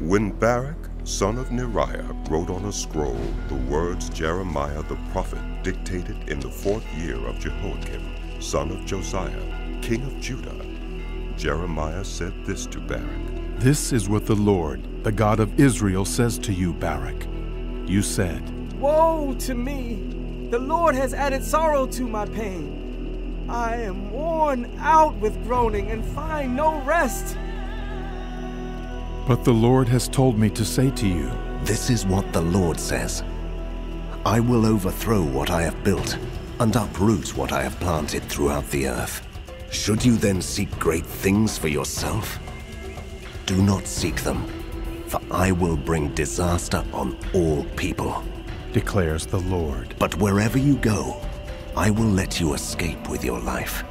When Baruch, son of Neriah, wrote on a scroll the words Jeremiah the prophet dictated in the fourth year of Jehoiakim, son of Josiah, king of Judah, Jeremiah said this to Baruch This is what the Lord, the God of Israel, says to you, Baruch. You said, Woe to me! The Lord has added sorrow to my pain. I am worn out with groaning and find no rest. But the Lord has told me to say to you, This is what the Lord says I will overthrow what I have built and uproot what I have planted throughout the earth. Should you then seek great things for yourself? Do not seek them, for I will bring disaster on all people. declares the Lord. But wherever you go, I will let you escape with your life.